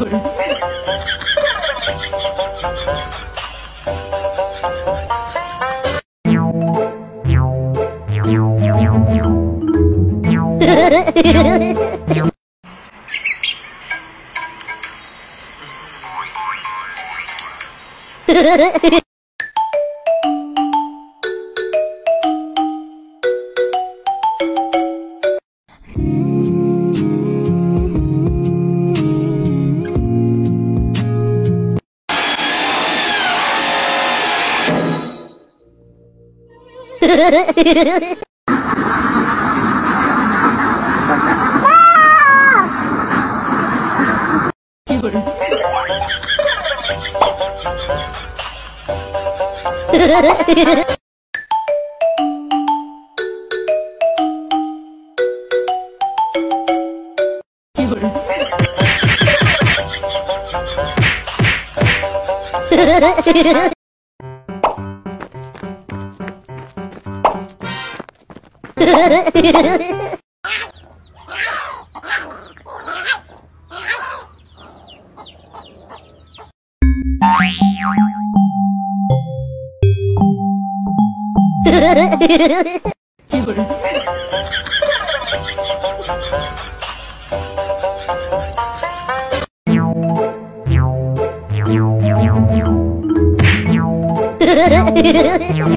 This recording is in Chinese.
呵呵呵呵呵呵呵呵。妈！一个人。呵呵呵呵呵。一个人。呵呵呵呵呵。Ha ha ha ha!